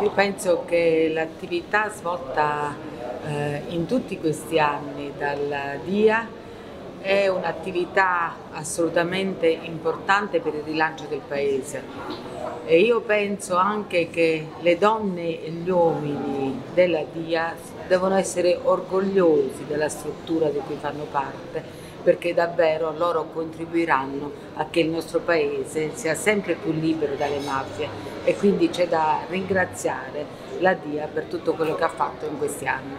Io penso che l'attività svolta eh, in tutti questi anni dal DIA è un'attività assolutamente importante per il rilancio del Paese. E io penso anche che le donne e gli uomini della DIA devono essere orgogliosi della struttura di cui fanno parte perché davvero loro contribuiranno a che il nostro paese sia sempre più libero dalle mafie e quindi c'è da ringraziare la DIA per tutto quello che ha fatto in questi anni.